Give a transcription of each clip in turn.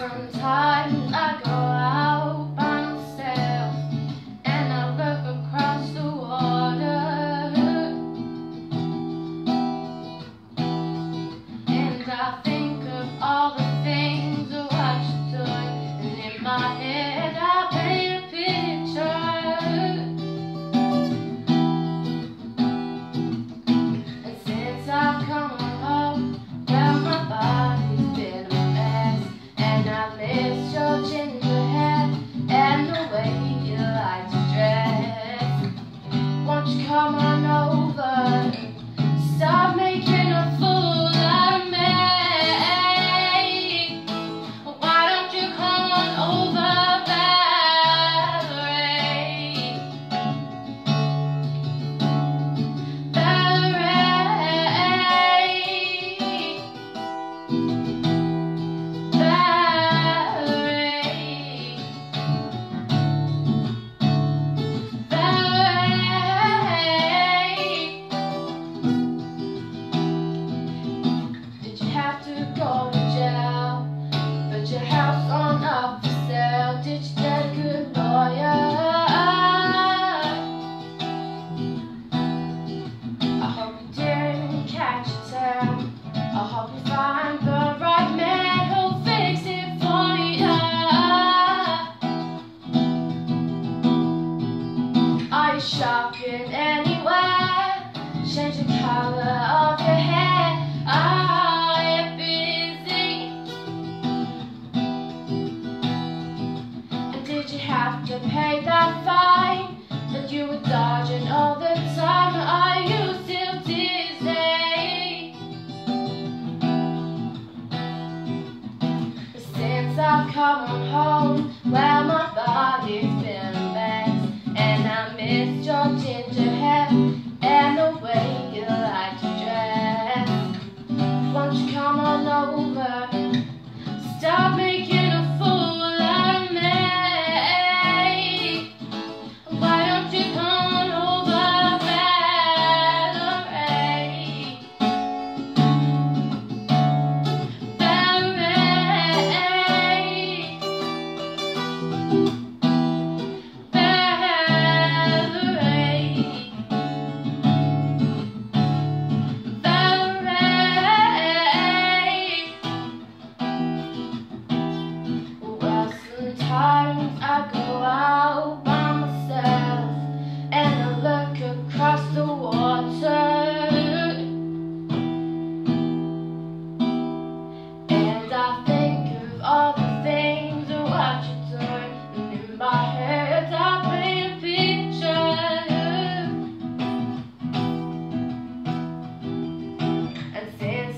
from time come on. Have to pay that fine that you were dodging all the time? Are you still dizzy? Since I've come home, well my body's been mess, and I miss your ginger hair and the way you like to dress. Won't you come on over?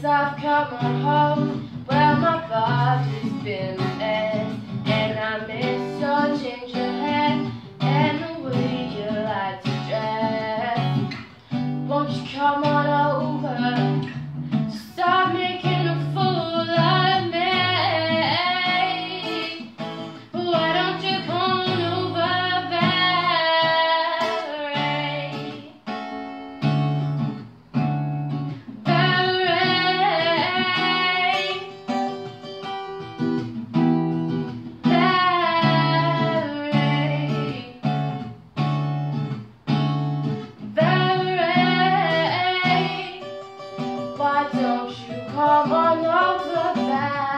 I've come on home, well, my body's been mess. And I miss your ginger hair and the way you like to dress. Won't you come on over? Why don't you come on over, Valerie?